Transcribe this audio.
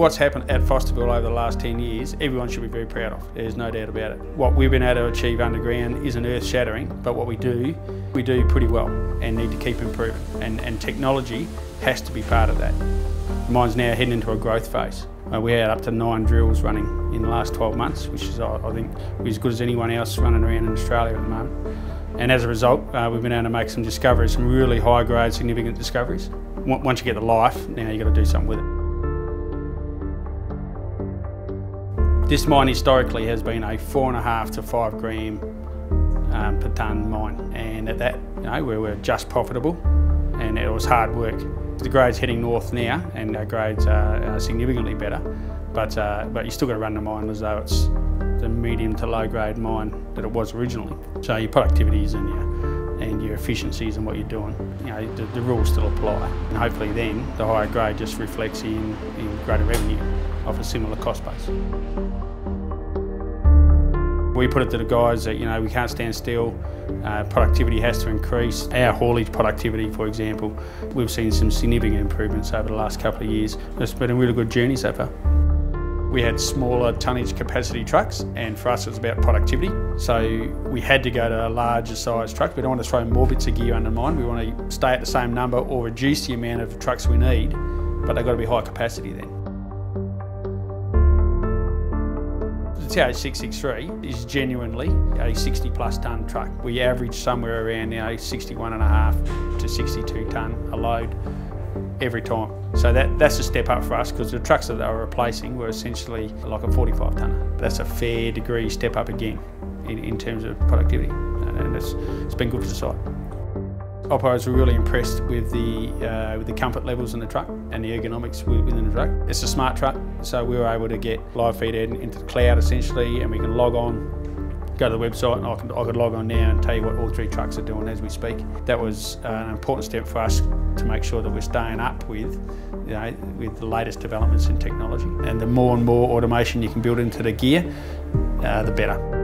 What's happened at Fosterville over the last 10 years, everyone should be very proud of. There's no doubt about it. What we've been able to achieve underground isn't earth shattering, but what we do, we do pretty well and need to keep improving. And, and technology has to be part of that. Mine's now heading into a growth phase. Uh, we had up to nine drills running in the last 12 months, which is, I think, as good as anyone else running around in Australia at the moment. And as a result, uh, we've been able to make some discoveries, some really high grade, significant discoveries. Once you get the life, now you've got to do something with it. This mine historically has been a four and a half to five gram um, per tonne mine and at that, you know, we were just profitable and it was hard work. The grade's heading north now and our grades are, significantly better but, uh, but you still got to run the mine as though it's the medium to low grade mine that it was originally. So your productivities and your, and your efficiencies and what you're doing, you know, the, the rules still apply. And hopefully then the higher grade just reflects in, in greater revenue of a similar cost base. We put it to the guys that, you know, we can't stand still, uh, productivity has to increase. Our haulage productivity, for example, we've seen some significant improvements over the last couple of years. It's been a really good journey so far. We had smaller tonnage capacity trucks and for us it was about productivity. So we had to go to a larger size truck. We don't want to throw more bits of gear under mine. We want to stay at the same number or reduce the amount of trucks we need, but they've got to be high capacity then. The TH663 is genuinely a 60 plus tonne truck. We average somewhere around you know, 61 and a half to 62 tonne a load every time. So that, that's a step up for us because the trucks that they were replacing were essentially like a 45 tonne. That's a fair degree step up again in, in terms of productivity and it's, it's been good for the site. Operators were really impressed with the, uh, with the comfort levels in the truck and the ergonomics within the truck. It's a smart truck, so we were able to get live feed into the cloud essentially, and we can log on, go to the website, and I could, I could log on now and tell you what all three trucks are doing as we speak. That was an important step for us to make sure that we're staying up with, you know, with the latest developments in technology. And the more and more automation you can build into the gear, uh, the better.